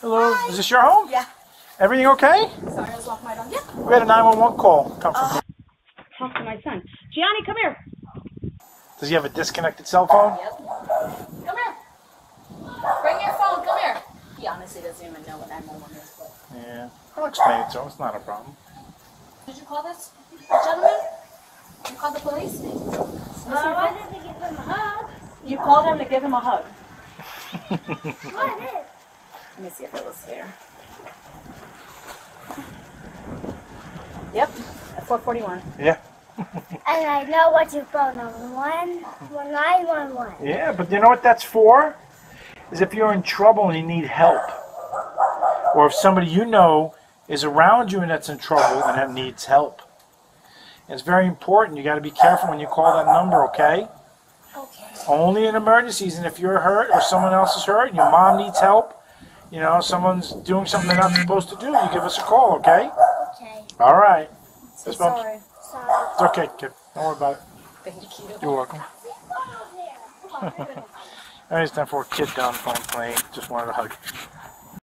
Hello, is this your home? Yeah. Everything okay? Sorry, I was walking my dog. Yeah. We had a 911 call come from. Uh, talk to my son. Gianni, come here. Does he have a disconnected cell phone? Yep. Come here. Bring your phone. Come here. He honestly doesn't even know what 911 is. But Yeah. I'll explain it to him. It's not a problem. did you call this gentleman? You called the police? No, why did they give him a hug? You called him to give him a hug. What is? Let me see if it was here. Yep. At 441. Yeah. And I know what your phone number one one nine one one. Yeah, but you know what that's for? Is if you're in trouble and you need help, or if somebody you know is around you and that's in trouble and that needs help. It's very important. You got to be careful when you call that number, okay? Okay. Only in emergencies, and if you're hurt or someone else is hurt and your mom needs help, you know, someone's doing something they're not supposed to do, you give us a call, okay? Okay. All right. Yes, Mom. Sorry. Sorry. It's okay, kid. Don't worry about it. Thank you. You're welcome. I just time for a kid down the phone playing. Just wanted a hug.